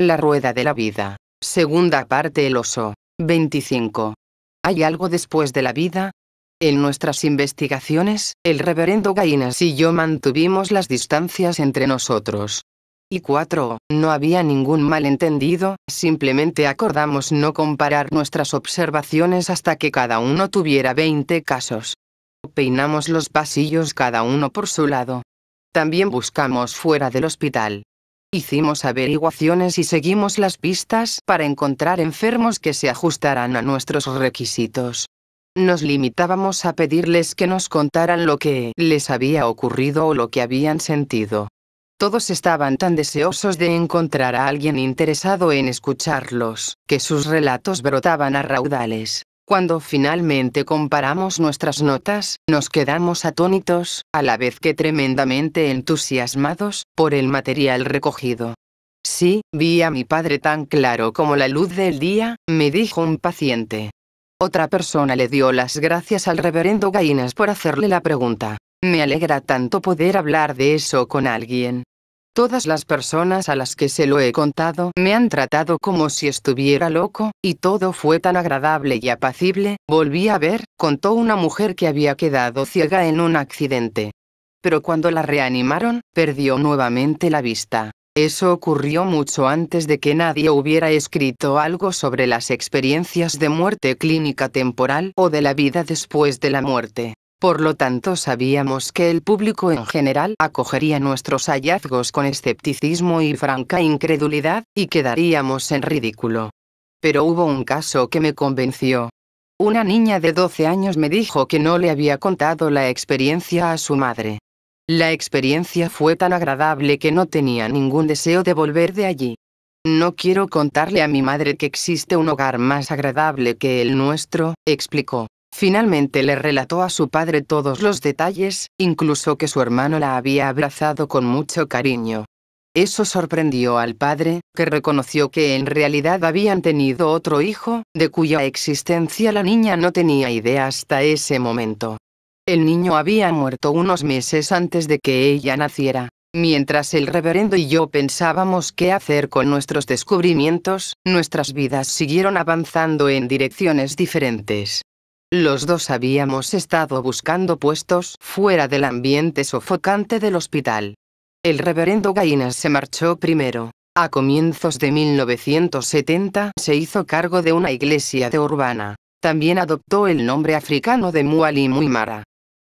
La rueda de la vida. Segunda parte El oso. 25. ¿Hay algo después de la vida? En nuestras investigaciones, el reverendo Gainas y yo mantuvimos las distancias entre nosotros. Y 4. No había ningún malentendido, simplemente acordamos no comparar nuestras observaciones hasta que cada uno tuviera 20 casos. Peinamos los pasillos cada uno por su lado. También buscamos fuera del hospital. Hicimos averiguaciones y seguimos las pistas para encontrar enfermos que se ajustaran a nuestros requisitos. Nos limitábamos a pedirles que nos contaran lo que les había ocurrido o lo que habían sentido. Todos estaban tan deseosos de encontrar a alguien interesado en escucharlos, que sus relatos brotaban a raudales. Cuando finalmente comparamos nuestras notas, nos quedamos atónitos, a la vez que tremendamente entusiasmados, por el material recogido. Sí, vi a mi padre tan claro como la luz del día, me dijo un paciente. Otra persona le dio las gracias al reverendo Gainas por hacerle la pregunta. Me alegra tanto poder hablar de eso con alguien. Todas las personas a las que se lo he contado me han tratado como si estuviera loco, y todo fue tan agradable y apacible, volví a ver, contó una mujer que había quedado ciega en un accidente. Pero cuando la reanimaron, perdió nuevamente la vista. Eso ocurrió mucho antes de que nadie hubiera escrito algo sobre las experiencias de muerte clínica temporal o de la vida después de la muerte. Por lo tanto sabíamos que el público en general acogería nuestros hallazgos con escepticismo y franca incredulidad, y quedaríamos en ridículo. Pero hubo un caso que me convenció. Una niña de 12 años me dijo que no le había contado la experiencia a su madre. La experiencia fue tan agradable que no tenía ningún deseo de volver de allí. No quiero contarle a mi madre que existe un hogar más agradable que el nuestro, explicó. Finalmente le relató a su padre todos los detalles, incluso que su hermano la había abrazado con mucho cariño. Eso sorprendió al padre, que reconoció que en realidad habían tenido otro hijo, de cuya existencia la niña no tenía idea hasta ese momento. El niño había muerto unos meses antes de que ella naciera. Mientras el reverendo y yo pensábamos qué hacer con nuestros descubrimientos, nuestras vidas siguieron avanzando en direcciones diferentes. Los dos habíamos estado buscando puestos fuera del ambiente sofocante del hospital. El reverendo Gainas se marchó primero. A comienzos de 1970 se hizo cargo de una iglesia de urbana. También adoptó el nombre africano de Muali Muimara.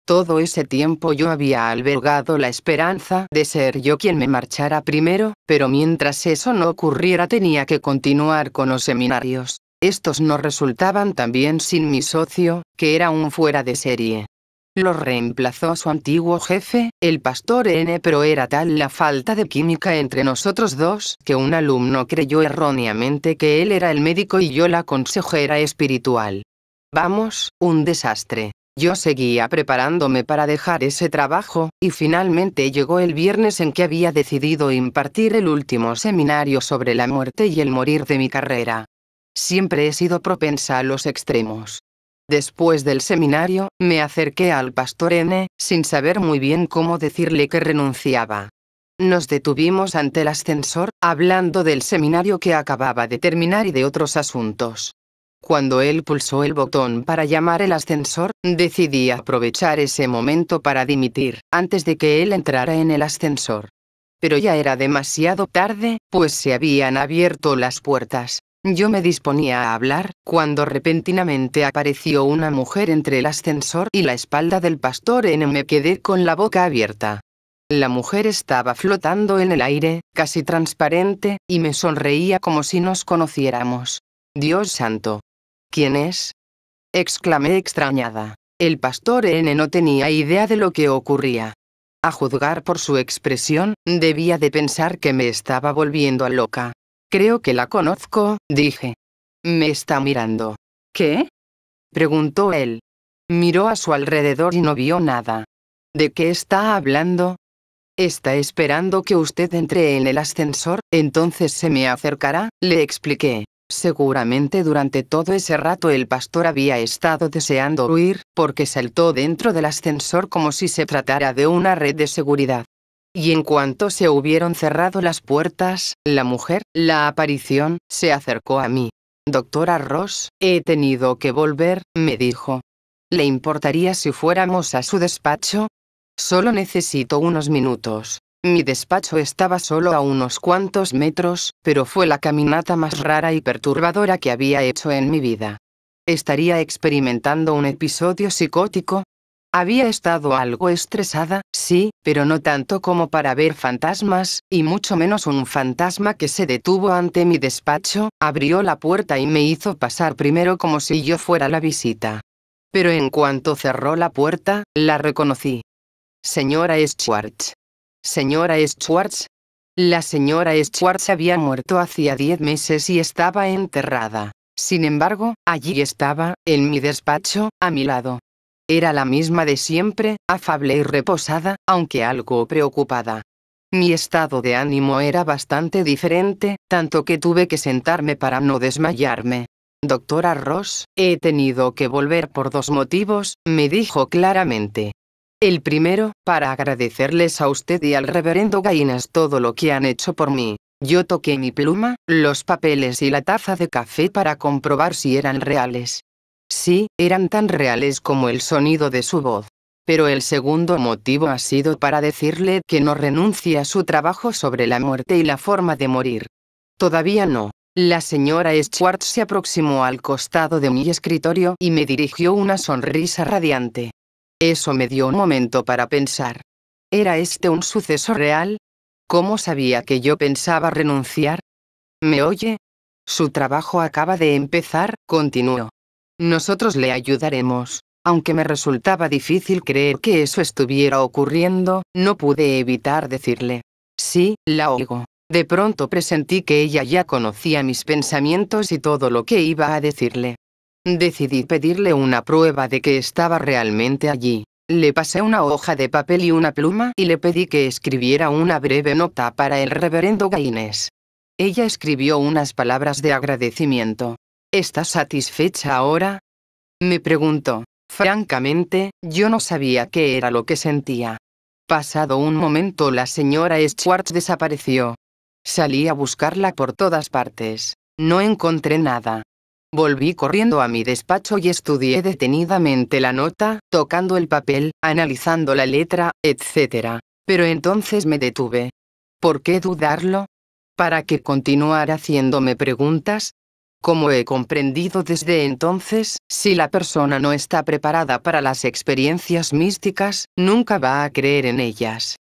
Todo ese tiempo yo había albergado la esperanza de ser yo quien me marchara primero, pero mientras eso no ocurriera tenía que continuar con los seminarios. Estos no resultaban tan bien sin mi socio, que era un fuera de serie. Lo reemplazó su antiguo jefe, el pastor N. Pero era tal la falta de química entre nosotros dos, que un alumno creyó erróneamente que él era el médico y yo la consejera espiritual. Vamos, un desastre. Yo seguía preparándome para dejar ese trabajo, y finalmente llegó el viernes en que había decidido impartir el último seminario sobre la muerte y el morir de mi carrera. Siempre he sido propensa a los extremos. Después del seminario, me acerqué al pastor N, sin saber muy bien cómo decirle que renunciaba. Nos detuvimos ante el ascensor, hablando del seminario que acababa de terminar y de otros asuntos. Cuando él pulsó el botón para llamar el ascensor, decidí aprovechar ese momento para dimitir, antes de que él entrara en el ascensor. Pero ya era demasiado tarde, pues se habían abierto las puertas. Yo me disponía a hablar, cuando repentinamente apareció una mujer entre el ascensor y la espalda del pastor N. Me quedé con la boca abierta. La mujer estaba flotando en el aire, casi transparente, y me sonreía como si nos conociéramos. Dios santo. ¿Quién es? exclamé extrañada. El pastor N no tenía idea de lo que ocurría. A juzgar por su expresión, debía de pensar que me estaba volviendo a loca. Creo que la conozco, dije. Me está mirando. ¿Qué? preguntó él. Miró a su alrededor y no vio nada. ¿De qué está hablando? Está esperando que usted entre en el ascensor, entonces se me acercará, le expliqué. Seguramente durante todo ese rato el pastor había estado deseando huir, porque saltó dentro del ascensor como si se tratara de una red de seguridad. Y en cuanto se hubieron cerrado las puertas, la mujer, la aparición, se acercó a mí. Doctora Ross, he tenido que volver, me dijo. ¿Le importaría si fuéramos a su despacho? Solo necesito unos minutos. Mi despacho estaba solo a unos cuantos metros, pero fue la caminata más rara y perturbadora que había hecho en mi vida. ¿Estaría experimentando un episodio psicótico? Había estado algo estresada, sí, pero no tanto como para ver fantasmas, y mucho menos un fantasma que se detuvo ante mi despacho, abrió la puerta y me hizo pasar primero como si yo fuera la visita. Pero en cuanto cerró la puerta, la reconocí. Señora Schwartz. Señora Schwartz. La señora Schwartz había muerto hacía diez meses y estaba enterrada. Sin embargo, allí estaba, en mi despacho, a mi lado. Era la misma de siempre, afable y reposada, aunque algo preocupada. Mi estado de ánimo era bastante diferente, tanto que tuve que sentarme para no desmayarme. Doctora Ross, he tenido que volver por dos motivos, me dijo claramente. El primero, para agradecerles a usted y al reverendo Gainas todo lo que han hecho por mí. Yo toqué mi pluma, los papeles y la taza de café para comprobar si eran reales. Sí, eran tan reales como el sonido de su voz. Pero el segundo motivo ha sido para decirle que no renuncie a su trabajo sobre la muerte y la forma de morir. Todavía no. La señora Schwartz se aproximó al costado de mi escritorio y me dirigió una sonrisa radiante. Eso me dio un momento para pensar. ¿Era este un suceso real? ¿Cómo sabía que yo pensaba renunciar? ¿Me oye? Su trabajo acaba de empezar, continuó. Nosotros le ayudaremos. Aunque me resultaba difícil creer que eso estuviera ocurriendo, no pude evitar decirle. Sí, la oigo. De pronto presentí que ella ya conocía mis pensamientos y todo lo que iba a decirle. Decidí pedirle una prueba de que estaba realmente allí. Le pasé una hoja de papel y una pluma y le pedí que escribiera una breve nota para el reverendo Gaines. Ella escribió unas palabras de agradecimiento. ¿Estás satisfecha ahora? Me preguntó. Francamente, yo no sabía qué era lo que sentía. Pasado un momento la señora Schwartz desapareció. Salí a buscarla por todas partes. No encontré nada. Volví corriendo a mi despacho y estudié detenidamente la nota, tocando el papel, analizando la letra, etc. Pero entonces me detuve. ¿Por qué dudarlo? ¿Para qué continuar haciéndome preguntas? Como he comprendido desde entonces, si la persona no está preparada para las experiencias místicas, nunca va a creer en ellas.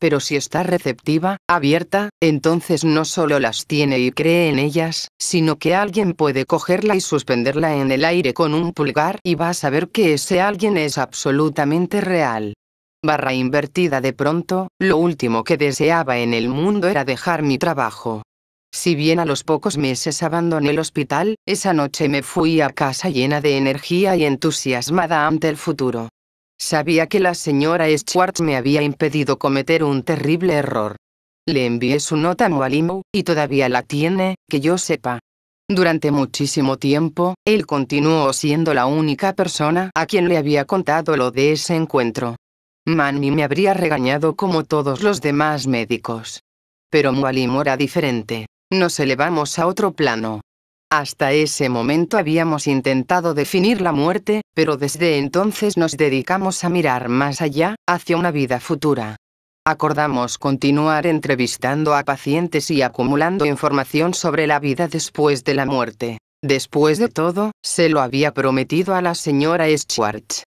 Pero si está receptiva, abierta, entonces no solo las tiene y cree en ellas, sino que alguien puede cogerla y suspenderla en el aire con un pulgar y va a saber que ese alguien es absolutamente real. Barra invertida de pronto, lo último que deseaba en el mundo era dejar mi trabajo. Si bien a los pocos meses abandoné el hospital, esa noche me fui a casa llena de energía y entusiasmada ante el futuro. Sabía que la señora Schwartz me había impedido cometer un terrible error. Le envié su nota a Mualimu, y todavía la tiene, que yo sepa. Durante muchísimo tiempo, él continuó siendo la única persona a quien le había contado lo de ese encuentro. Manny me habría regañado como todos los demás médicos. Pero Mualimu era diferente. Nos elevamos a otro plano. Hasta ese momento habíamos intentado definir la muerte, pero desde entonces nos dedicamos a mirar más allá, hacia una vida futura. Acordamos continuar entrevistando a pacientes y acumulando información sobre la vida después de la muerte. Después de todo, se lo había prometido a la señora Schwartz.